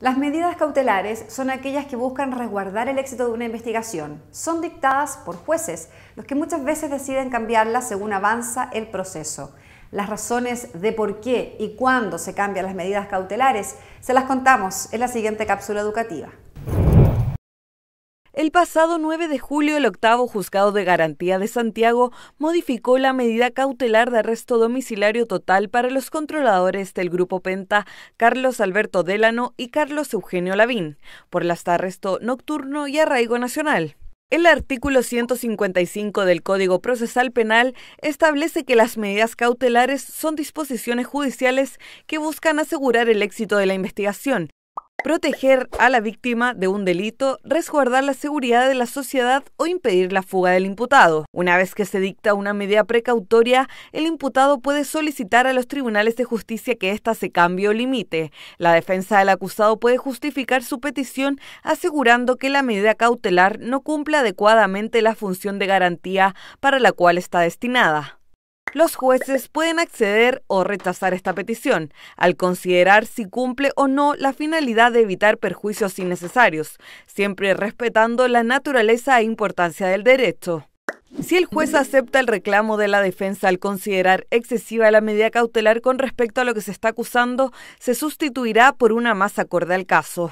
Las medidas cautelares son aquellas que buscan resguardar el éxito de una investigación. Son dictadas por jueces, los que muchas veces deciden cambiarlas según avanza el proceso. Las razones de por qué y cuándo se cambian las medidas cautelares se las contamos en la siguiente cápsula educativa. El pasado 9 de julio, el octavo juzgado de garantía de Santiago modificó la medida cautelar de arresto domiciliario total para los controladores del Grupo Penta, Carlos Alberto Delano y Carlos Eugenio Lavín, por el hasta arresto nocturno y arraigo nacional. El artículo 155 del Código Procesal Penal establece que las medidas cautelares son disposiciones judiciales que buscan asegurar el éxito de la investigación proteger a la víctima de un delito, resguardar la seguridad de la sociedad o impedir la fuga del imputado. Una vez que se dicta una medida precautoria, el imputado puede solicitar a los tribunales de justicia que ésta se cambie o limite. La defensa del acusado puede justificar su petición asegurando que la medida cautelar no cumple adecuadamente la función de garantía para la cual está destinada. Los jueces pueden acceder o rechazar esta petición, al considerar si cumple o no la finalidad de evitar perjuicios innecesarios, siempre respetando la naturaleza e importancia del derecho. Si el juez acepta el reclamo de la defensa al considerar excesiva la medida cautelar con respecto a lo que se está acusando, se sustituirá por una más acorde al caso.